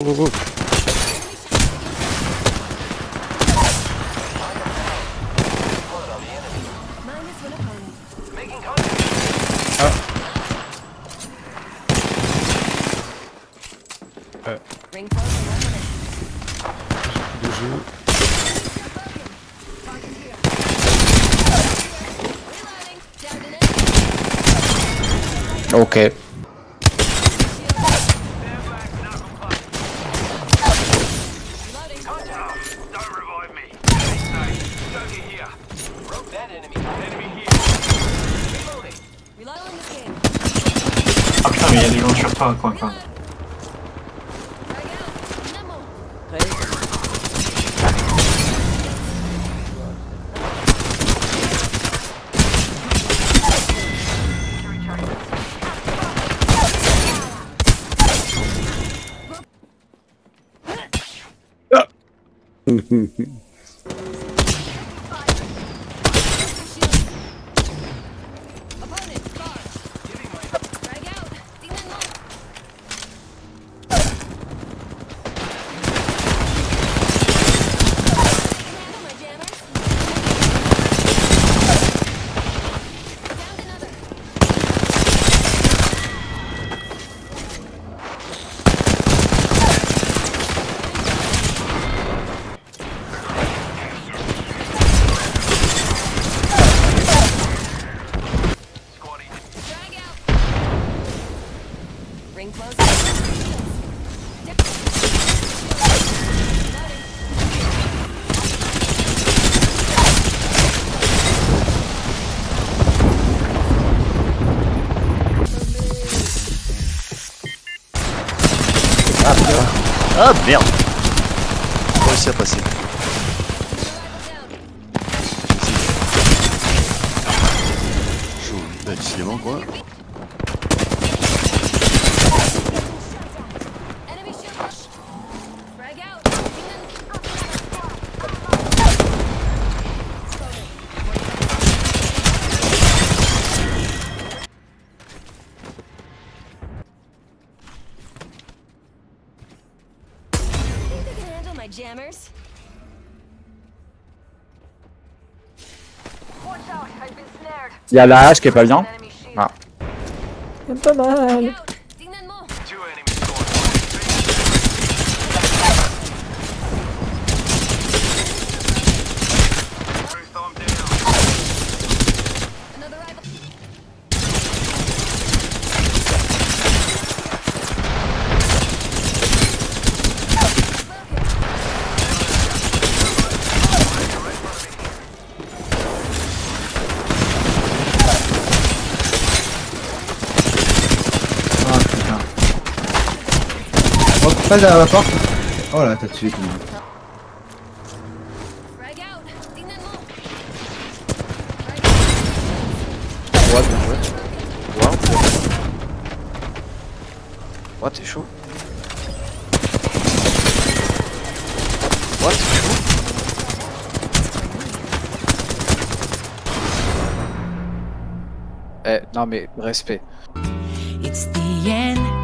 Go. Ah. Ah. Okay. Tam je jeden Ah putain. Ah merde. J'ai réussi à passer. Chaud, bah, décidément quoi. Jammers? Watch out, I've been snared. Il y a la hache qui est pas bien. Ah. Frag out. Tingnan pas derrière la porte. Oh là, t'as tué tout le monde. What. Wow. What, t'es chaud What, t'es chaud Eh, non mais respect. It's the end